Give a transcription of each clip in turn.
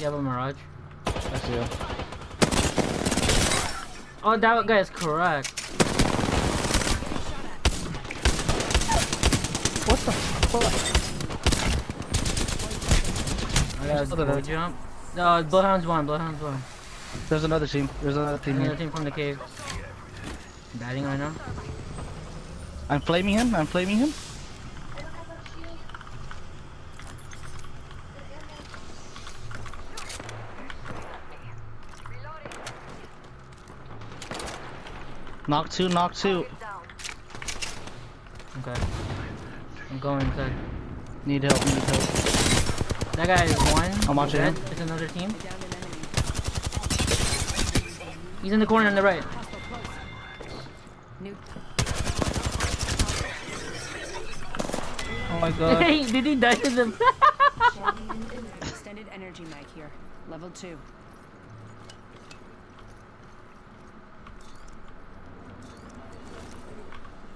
You have a Mirage? I see him. Oh, that guy is correct. What the fuck? I got a jump. No, Bloodhound's one, Bloodhound's one. There's another team. There's another team Another here. team from the cave. Batting right now. I'm flaming him. I'm flaming him. Knock two, knock two. Okay. I'm going inside. Need help, need help. That guy is one. I'm watching him. It's another team. He's in the corner on the right. Oh my god. Hey, did he die to them? extended energy mic here. Level 2.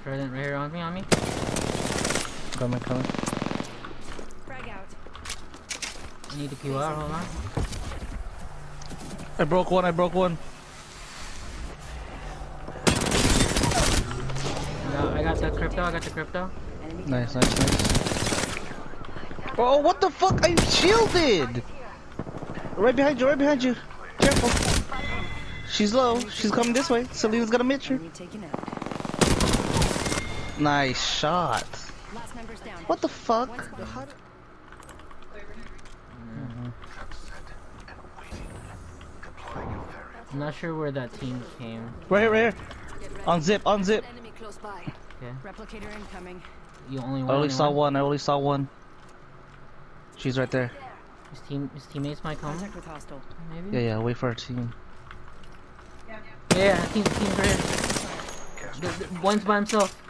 Right, right here on me, on me. Coming, coming. Frag out. I need to peel out, hold on. I broke one, I broke one. I got the crypto, I got the crypto. Nice, nice, nice. Oh, what the fuck? I'm shielded! Right behind you, right behind you. Careful. She's low. She's coming this way. Selena's gonna meet you enemy taken out. Nice shot. Last member's down. What the fuck? One spot. Mm-hmm. I'm not sure where that team came. Right here, right here. On zip, on zip. Enemy close by. Okay. Replicator incoming. You only I only saw one. I only saw one. She's right there. His team, his teammates might come. Contact with hostile. Maybe. Yeah, yeah. Wait for our team. Yeah, yeah, team, team's right here. The, the, one's by himself.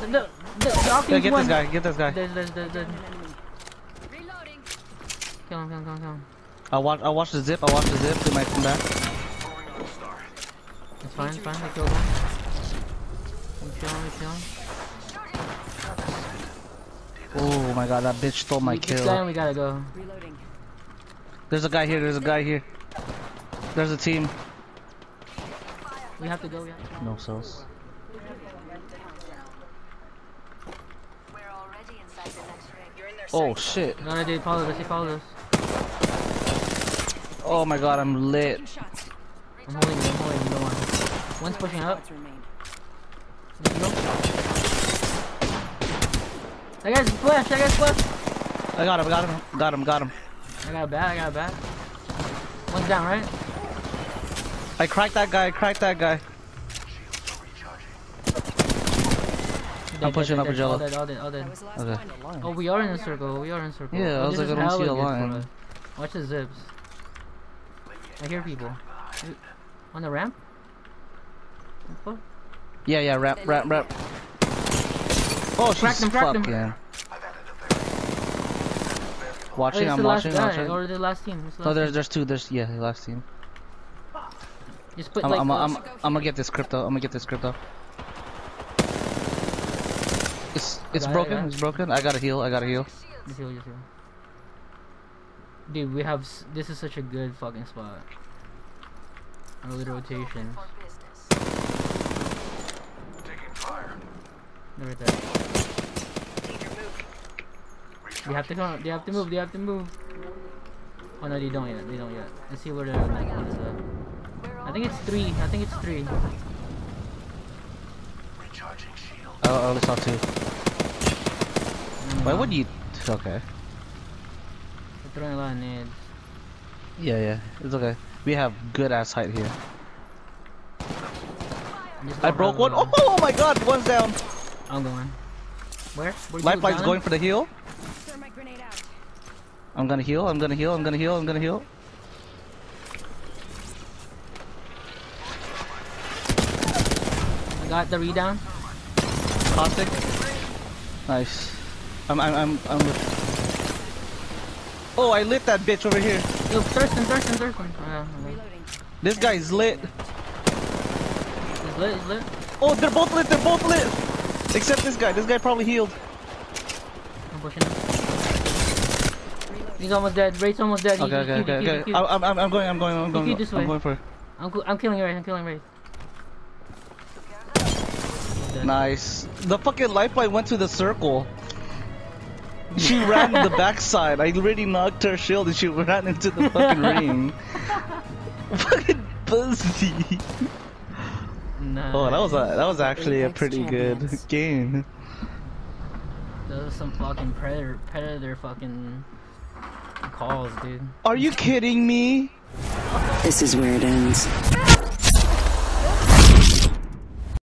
The, the, the, Yeah, get one. this guy. Get this guy. There's, there's, there's, there's. Reloading. Kill him, kill him, kill him, kill him. I'll watch. I'll watch the zip. I'll watch the zip. They might come back. It's fine, it's fine. I killed him. We kill him, we kill him. Oh my god, that bitch stole my We- kill. we gotta go. Reloading. There's a guy here. There's a guy here. There's a team. We have to go, we have to go. No cells. We're already inside the next ring. You're in their Oh, oh shit. No, no, dude, follow us, he followed us. Oh my god, I'm lit. I'm holding you, I'm holding you, don't worry. One's pushing up. Squads remain. There you go. That guy's flash, that guy's flash. I got him. I Got him. Got him. Got him. I got a bat, I got a bat. One's down, right? I cracked that guy. I cracked that guy. Dead, pushing dead, up a jello. All dead, all dead, all dead. The last Okay. Oh, we are in a circle. We are in a circle. Yeah, I Oh, was like, I don't see hella a line. Watch the zips. I hear people. On the ramp? What? Yeah, yeah. Rap, rap, rap. Oh, she's Cracked him, cracked him. fucking. Oh, Watching, it's I'm the last watching, guy, watching. or the last team. It's the No, last there's team. there's two. There's yeah, the last team. Just put I'm like. I'm uh, I'm, I'm gonna get this crypto. I'm gonna get this crypto. It's it's got it, I broken. it. It's broken. I gotta heal. I gotta heal. just heal, just heal. Dude, we have. s- This is such a good fucking spot. Early. For business. They're right there. Move. They have to come. They have to move. They have to move. Oh no, they don't yet. They don't yet. Let's see where they're. What's the, I think it's three. I think it's three. I, I only saw two. Why would you? Okay. They're throwing a lot of nades. Yeah, yeah. It's okay. We have good ass height here. I broke for one. the- oh, oh my god, one's down. I'm going. Where? Where'd Lifeline's going for the heal. Thermite out. I'm gonna heal. I'm gonna heal. I'm gonna heal. I'm gonna heal. I got the redown. Caustic. Nice. I'm I'm I'm I'm with. Oh, I lit that bitch over here. Yo, Thurston, Thurston, Thurston. Yeah, okay. Reloading. This guy's lit. He's lit, he's lit. Oh, they're both lit. They're both lit. Except this guy. This guy probably healed. I'm pushing him. He's almost dead. Ray's almost dead. Okay, he okay, queued, he okay, queued, he okay. I'm, I'm, I'm going, I'm going, I'm going, this way. I'm going for. it. I'm, I'm killing Ray. I'm killing Ray. Nice. The fucking lifeline went to the circle. She ran the backside. I already knocked her shield and she ran into the fucking ring. fucking pussy. Nice. Oh, that was a, that was actually a Apex pretty good game. Those are some fucking predator, predator fucking calls, dude. Are you kidding me? This is where it ends.